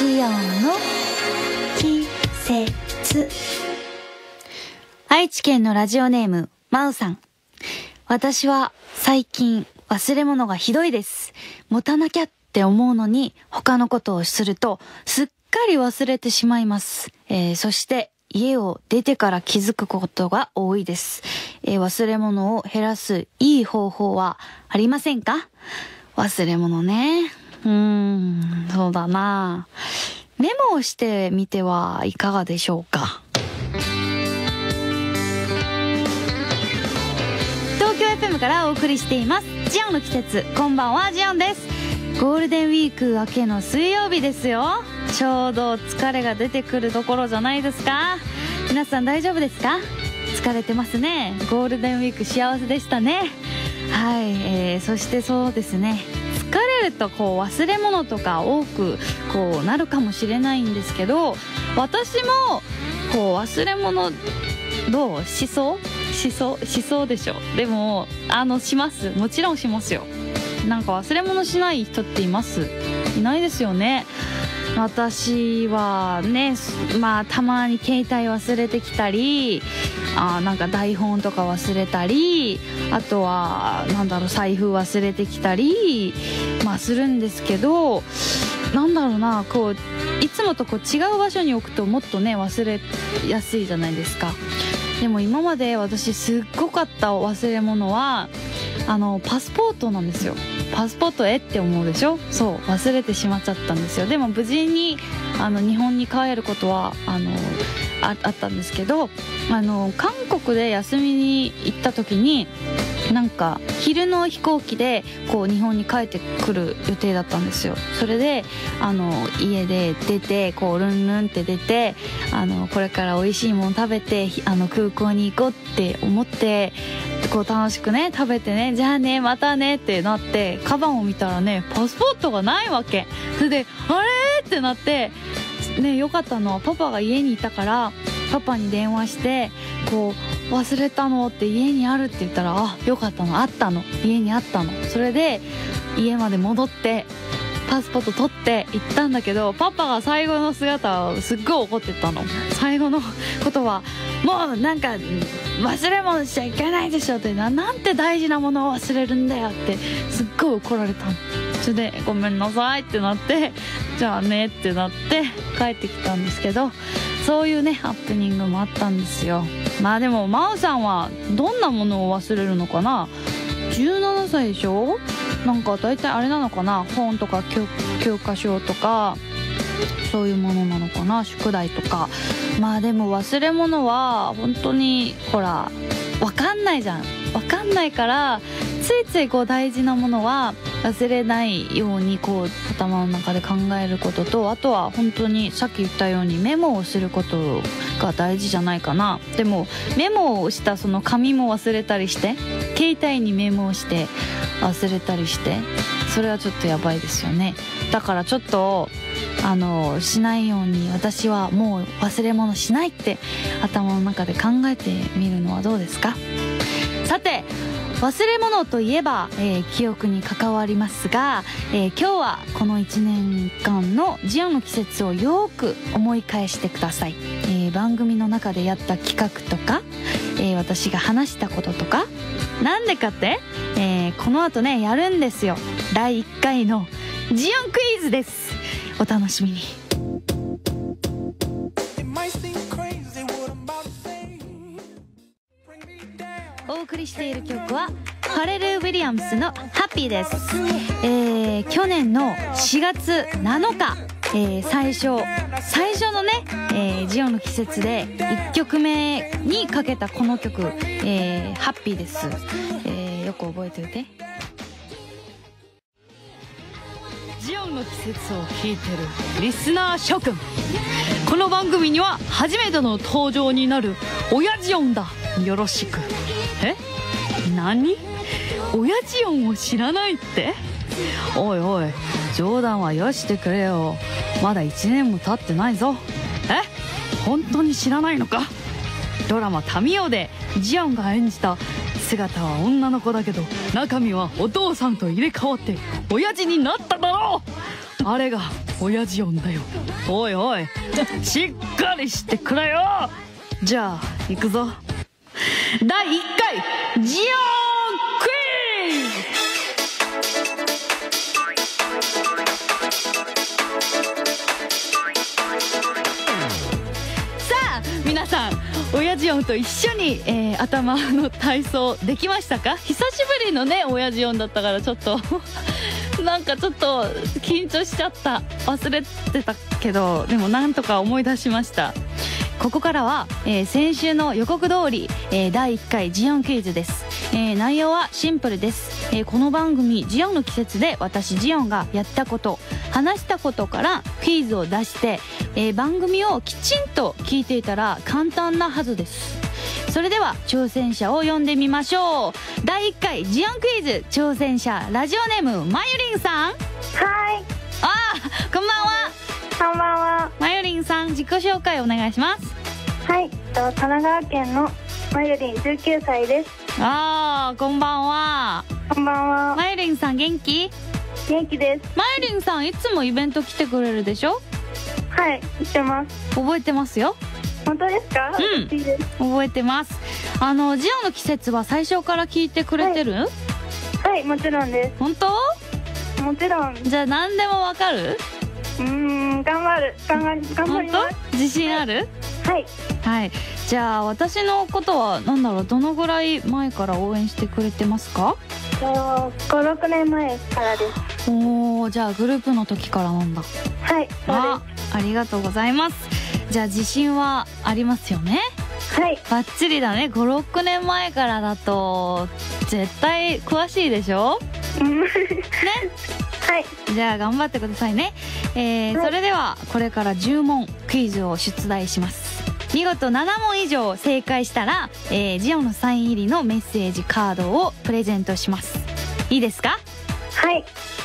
ジオの季節愛知県のラジオネームマウさん。私は最近忘れ物がひどいです。持たなきゃって思うのに他のことをするとすっかり忘れてしまいます、えーそして家を出てから気づくことが多いです、えー忘れ物を減らすいい方法はありませんか？忘れ物ね。うーん、そうだな。メモをしてみてはいかがでしょうか。東京 FM からお送りしています。ジオンの季節。こんばんは、ジオンです。ゴールデンウィーク明けの水曜日ですよ。ちょうど疲れが出てくるところじゃないですか。皆さん大丈夫ですか？疲れてますね。ゴールデンウィーク幸せでしたね。はい、えー、そしてそうですね疲れるとこう忘れ物とか多くこうなるかもしれないんですけど私もこう忘れ物どうしそうしそうしそうでしょでもあのします。もちろんしますよ。なんか忘れ物しない人っています？いないですよね。私はねまあたまに携帯忘れてきたりあなんか台本とか忘れたりあとはなんだろう財布忘れてきたりまあするんですけどなんだろうなこういつもとこう違う場所に置くともっとね忘れやすいじゃないですか。でも今まで私すっごかった忘れ物はあのパスポートなんですよ。パスポートえって思うでしょ？そう忘れてしまっちゃったんですよ。でも無事にあの日本に帰ることはあのあったんですけどあの韓国で休みに行った時になんか昼の飛行機でこう日本に帰ってくる予定だったんですよ。それであの家で出てこうルンルンって出てあのこれから美味しいもの食べてあの空港に行こうって思ってこう楽しくね食べてねじゃあねまたねってなってカバンを見たらねパスポートがないわけ。それであれ？ってなってね良かったのはパパが家にいたからパパに電話してこう忘れたのって家にあるって言ったらあよかったのあったの家にあったの。それで家まで戻ってパスポート取って行ったんだけどパパが最後の姿をすっごい怒ってたの。最後のことはもうなんか忘れ物しちゃいけないでしょってななんて大事なものを忘れるんだよってすっごい怒られたの。それでごめんなさいってなって じゃあねってなって帰ってきたんですけどそういうねハプニングもあったんですよ。まあでも真央さんはどんなものを忘れるのかな？17歳でしょ？なんか大体あれなのかな？本とか教教科書とかそういうものなのかな？宿題とか。まあでも忘れ物は本当にほらわかんないじゃん。わかんないからついついこう大事なものは忘れないようにこう頭の中で考えることとあとは本当にさっき言ったようにメモをすることが大事じゃないかな。でもメモをしたその紙も忘れたりして携帯にメモをして忘れたりしてそれはちょっとやばいですよね。だからちょっとあのしないように私はもう忘れ物しないって頭の中で考えてみるのはどうですか？忘れ物といえば、えー記憶に関わりますが、えー今日はこの1年間のジオンの季節をよく思い返してください、えー番組の中でやった企画とか、え私が話したこととかなんでかって、えこの後ねやるんですよ。第1回のジオンクイズです。お楽しみに。りしている曲はファレル・ウィリアムスの「ハッピーです、えー去年の4月7日、えー最初最初のね、えージオの季節で1曲目にかけたこの曲「えーハッピーです、えーよく覚えておいて。ジオンの季節を聞いてるリスナー諸君。この番組には初めての登場になる親父音だ。よろしく。え？何？親父音を知らないって？おいおい冗談はよしてくれよ。まだ1年も経ってないぞ。え？本当に知らないのか？ドラマ「タミオ」でジアンが演じた姿は女の子だけど中身はお父さんと入れ替わって親父になっただろう！あれが親父音だよ。おいおいしっかりしてくれよ！じゃあ行くぞ。第1回ジオンクイズ！さあ皆さん親父音と一緒に、えー頭の体操できましたか？久しぶりのね親父音だったからちょっと なんかちょっと緊張しちゃった。忘れてたけどでもなんとか思い出しました。ここからは、えー先週の予告通り、えー第1回ジオンクイズです、えー内容はシンプルです、えーこの番組ジオンの季節で私ジオンがやったこと話したことからクイズを出して、えー番組をきちんと聞いていたら簡単なはずです。それでは挑戦者を呼んでみましょう。第1回ジオンクイズ挑戦者ラジオネームまゆりんさん。はい、あーこんばんはこんばんは。まゆりんさん自己紹介お願いしますはい、と神奈川県のまゆりん19歳です。あーこんばんはこんばんは。まゆりんさん元気？元気です。まゆりんさんいつもイベント来てくれるでしょ？はい、知ってます。覚えてますよ本当ですか？うんす。覚えてますあのジオの季節は最初から聞いてくれてる、はい、もちろんで本当？す。もちろん。うじゃあ何でもわかる？頑張る。頑張り頑張本ります。当？自信ある？はい。はいじゃあ私のことは何だろうどのぐらい前から応援してくれてますか？と5、6年前からです。おーじゃあグループの時からなんだはい、あそありがとうございますじゃあ自信はありますよね？はい。バッチリだね56年前からだと絶対詳しいでしょ？うん はい。じゃあ頑張ってくださいね、えーはい。それではこれから10問クイズを出題します。見事7問以上正解したら、えージオのサイン入りのメッセージカードをプレゼントします。いいですか？はい。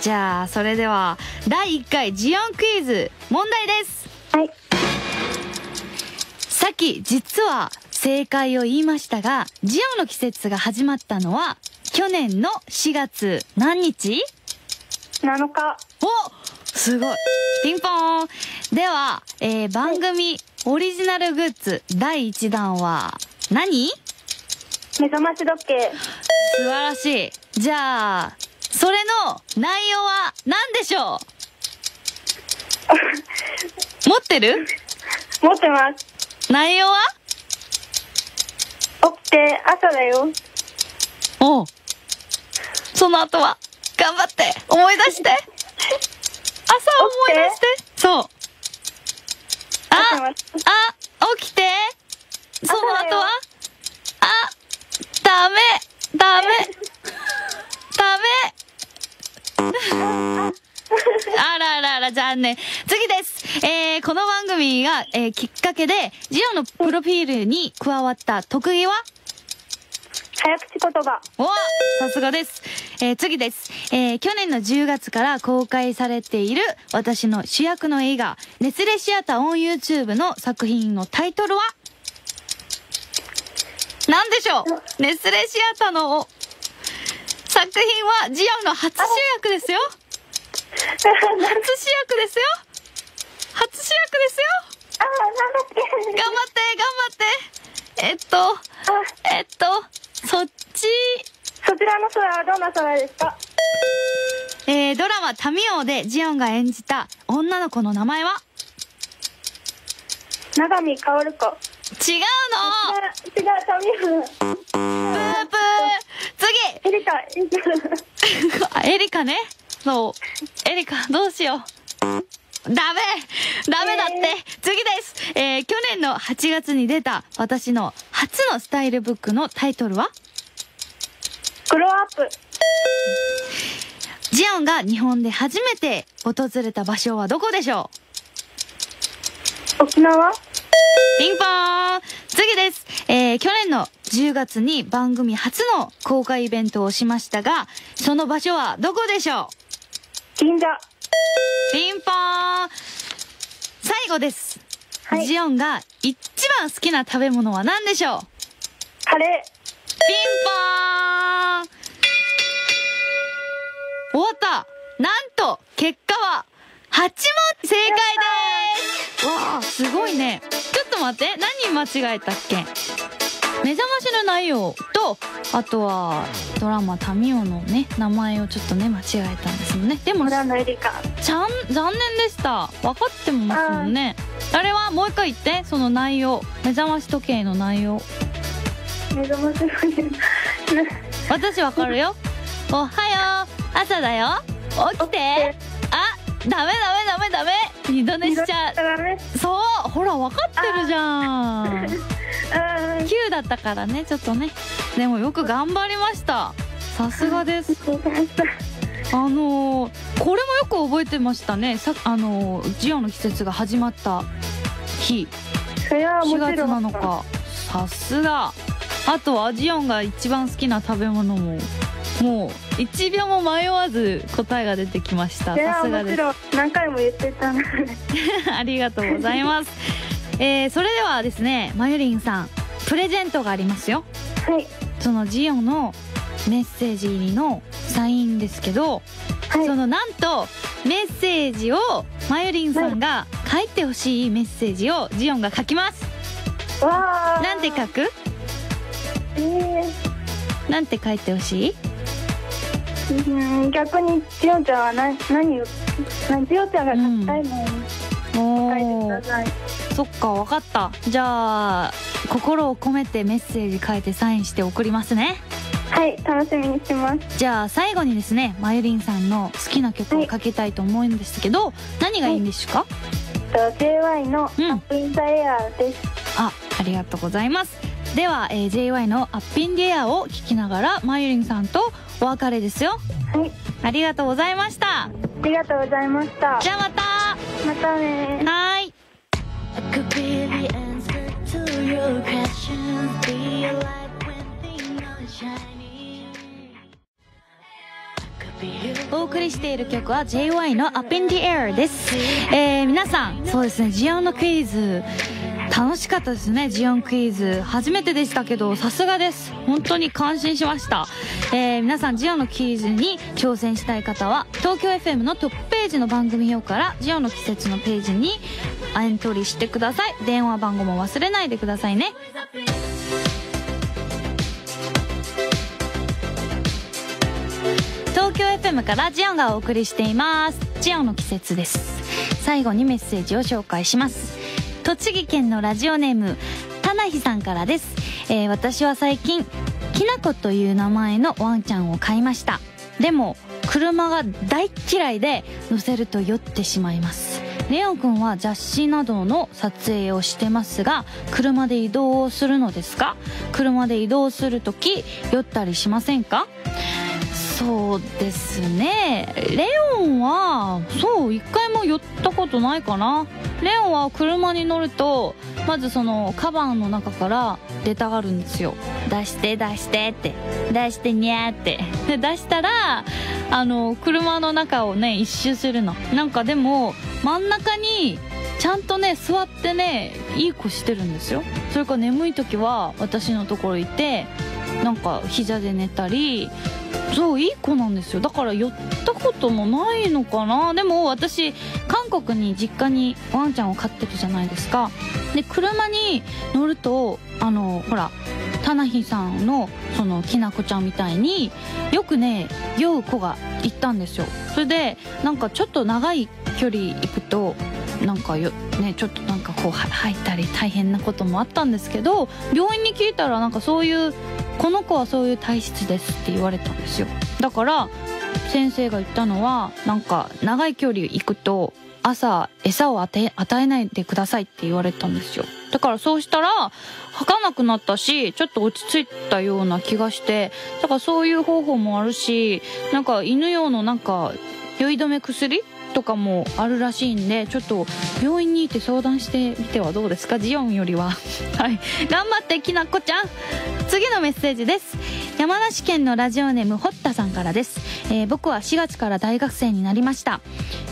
じゃあそれでは第1回ジオンクイズ問題です。はい。さっき実は正解を言いましたがジオの季節が始まったのは去年の4月何日？7日。おすごい。ピンポーン。では、えー番組オリジナルグッズ第1弾は何？目覚まし時計。素晴らしい。じゃあそれの内容は何でしょう？持ってる？持ってます。内容は？起きて朝だよ。おう。その後は？頑張って。思い出して。朝思い出して。そう。ああ起きて。その後は？あダメ。ダメ。ダメ。あらあらあら残念。次です。えー、この番組が、えーきっかけでジオのプロフィールに加わった特技は？早口言葉。おさすがです。えー次です。えー去年の10月から公開されている私の主役の映画、ネスレシアターオン YouTube の作品のタイトルは？何でしょう？ネスレシアターの作品はジオンの初主役ですよ初主役ですよ初主役ですよあー、なんだっけ。頑張って頑張ってえっと、あ、えっと、そっち、そちらの空はどんな空ですか？えー、ドラマ「タミオ」でジオンが演じた女の子の名前は？長見薫子。違うの！あ違う、タミフ。プープー。エリカ、エリカ。エリカね。そう。エリカどうしようダメダメだって、え次です。えー、去年の8月に出た私の初のスタイルブックのタイトルは？グローアップ。ジオンが日本で初めて訪れた場所はどこでしょう？沖縄？ピンポーン。次です。えー、去年の10月に番組初の公開イベントをしましたが、その場所はどこでしょ銀座。うピンポーン。最後です。はい。ジオンが一番好きな食べ物は何でしょう？カレピンポーン。終わった。なんと、結果は、8問正解です。わあすごいね。ちょっと待って。何間違えたっけ？目覚ましの内容とあとはドラマ「タミオ」のね名前をちょっとね間違えたんですもんね。でもちゃん残念でした。分かってますもんね。あれはもう一回言って。その内容目覚まし時計の内容。目覚まし時計。私わかるよ。おはよう。朝だよ。起きて。あ ダメダメダメダメ。二度寝しちゃう。そうほら分かってるじゃん。うん。9だったからねちょっとね。でもよく頑張りました。さすがです。あのーこれもよく覚えてましたね。さあのージオの季節が始まった日。それはも4月ちろん。7日。さすが。あとはジオンが一番好きな食べ物ももう1秒も迷わず答えが出てきました。さすがです。もちろん何回も言ってたので。ありがとうございます、えー、それではですねまゆりんさんプレゼントがありますよ。はい。そのジオンのメッセージ入りのサインですけど、はい。そのなんとメッセージをまゆりんさんが書いてほしいメッセージをジオンが書きます。わあなんて書く？えなんて書いてほしい？ー、うん逆に千代ちゃんは何何を何千代ちゃんが書きたいのをお書いてくーださい。そっかわかった。じゃあ心を込めてメッセージ書いてサインして送りますね。はい楽しみにしてます。じゃあ最後にですねまゆりんさんの好きな曲をかけたいと思うんですけど、何がいいんですか、と JY の「うん。アップインザエアーです。あありがとうございますでは、えー JY の「アッピンディエア」を聞きながらまゆりんさんとお別れですよ。はい。ありがとうございました。ありがとうございました。じゃあまた。またね。はーい.お送りしている曲は JY の「Up in the Air」です、えー、皆さんそうですねジオンのクイズ楽しかったですねジオンクイズ。初めてでしたけどさすがです。本当に感心しました、えー、皆さんジオンのクイズに挑戦したい方は東京 FM のトップページの番組表からジオンの季節のページにエントリーしてください。電話番号も忘れないでくださいね。東京 FM からジオンがお送りしています。ジオンの季節です。最後にメッセージを紹介します。栃木県のラジオネームたなひさんからです、えー私は最近きなこという名前のワンちゃんを飼いました。でも車が大嫌いで乗せると酔ってしまいます。レオンくんは雑誌などの撮影をしてますが車で移動をするのですか？車で移動するとき酔ったりしませんか？そうですね。レオンはそう一回も寄ったことないかな。レオンは車に乗るとまずそのカバンの中から出たがるんですよ。出して出してって。出してにゃーって。で出したらあの車の中をね一周するの。なんかでも真ん中にちゃんとね座ってねいい子してるんですよ。それか眠い時は私のところいてなんか膝で寝たりそういい子なんですよ。だから寄ったこともないのかな。でも私韓国に実家にワンちゃんを飼ってるじゃないですか。で車に乗るとあのほらタナヒさんのそのきなこちゃんみたいによくね酔う子がいたんですよ。それでなんかちょっと長い距離行くとなんかよねちょっとなんかこうは吐いたり大変なこともあったんですけど病院に聞いたらなんかそういうこの子はそういう体質ですって言われたんですよ。だから先生が言ったのはなんか長い距離行くと朝餌を与え与えないでくださいって言われたんですよ。だからそうしたら吐かなくなったしちょっと落ち着いたような気がしてだからそういう方法もあるしなんか犬用のなんか酔い止め薬とかもあるらしいんでちょっと病院に行って相談してみてはどうですか？ジオンよりは。はい。頑張ってきなこちゃん。次のメッセージです。山梨県のラジオネームホッタさんからです、えー僕は4月から大学生になりました。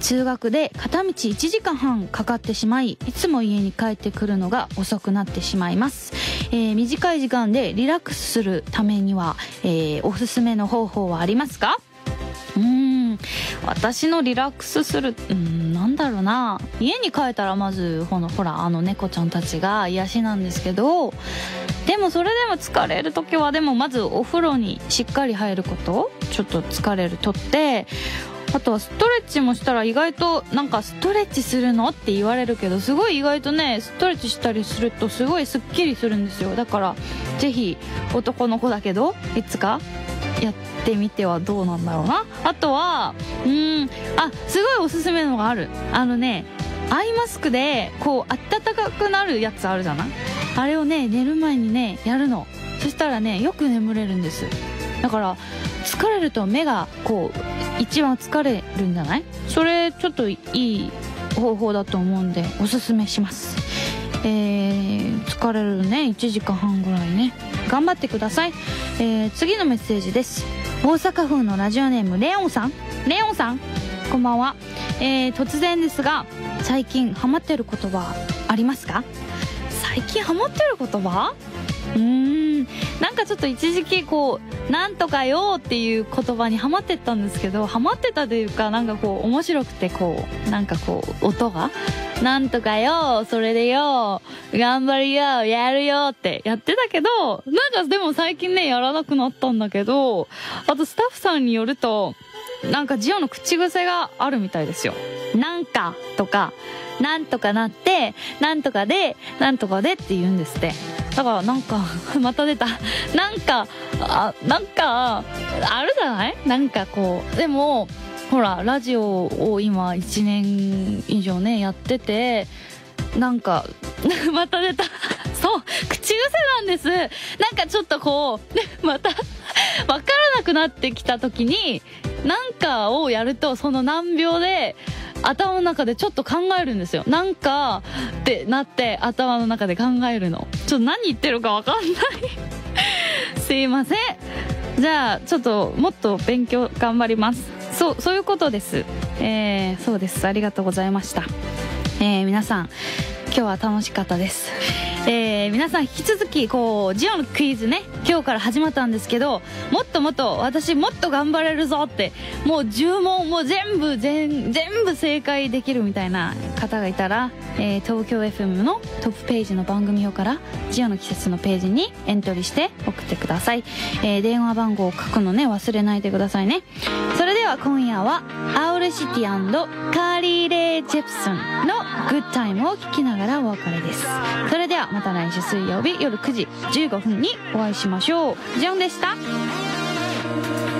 通学で片道1時間半かかってしまいいつも家に帰ってくるのが遅くなってしまいます、えー短い時間でリラックスするためには、えーおすすめの方法はありますか？うん私のリラックスするうんなんだろうな。家に帰ったらまずほのほらあの猫ちゃんたちが癒しなんですけどでもそれでも疲れる時はでもまずお風呂にしっかり入ることちょっと疲れるとってあとはストレッチもしたら意外となんかストレッチするの？って言われるけどすごい意外とねストレッチしたりするとすごいスッキリするんですよ。だからぜひ男の子だけどいつかやってみてはどうなんだろうな。あとはうんあすごいおすすめのがある。あのねアイマスクでこうあったかくなるやつあるじゃない？あれをね寝る前にねやるの。そしたらねよく眠れるんです。だから疲れると目がこう一番疲れるんじゃない？それちょっといい方法だと思うんでおすすめします。えー、疲れるね。1時間半ぐらいね。頑張ってください、えー、次のメッセージです。大阪府のラジオネームレオンさん。レオンさんこんばんは、えー、突然ですが最近ハマってる言葉ありますか？最近ハマってる言葉うんなんかちょっと一時期こう「なんとかよ」っていう言葉にハマってったんですけどハマってたというかなんかこう面白くてこうなんかこう音が「なんとかよそれでよ頑張るよやるよ」ってやってたけどなんかでも最近ねやらなくなったんだけどあとスタッフさんによるとなんかジオの口癖があるみたいですよ。なんかとか、なんとかなって、なんとかで、なんとかでって言うんですって。だからなんか、また出た。なんか、あ、なんか、あるじゃない？なんかこう。でも、ほら、ラジオを今1年以上ね、やってて、なんか、また出た。そう、口癖なんです。なんかちょっとこう、ね、また、わからなくなってきた時に、なんかをやると、その難病で、頭の中でちょっと考えるんですよ。なんかってなって頭の中で考えるの。ちょっと何言ってるかわかんない。すいません。じゃあ、ちょっともっと勉強頑張ります。そう、そういうことです。えー、そうです。ありがとうございました。えー、皆さん、今日は楽しかったです。えー、皆さん引き続き、こう、ジオのクイズね、今日から始まったんですけど、もっともっと、私もっと頑張れるぞって、もう10問、もう全部、全、全部正解できるみたいな方がいたら、えー、東京 FM のトップページの番組表から、ジオの季節のページにエントリーして送ってください。えー、電話番号を書くのね、忘れないでくださいね。それではは今夜は、アウルシティカーリー・レイ・ジェプソンのグッタイムを聞きながらお別れです。それではまた来週水曜日夜9時15分にお会いしましょう。ジョンでした。「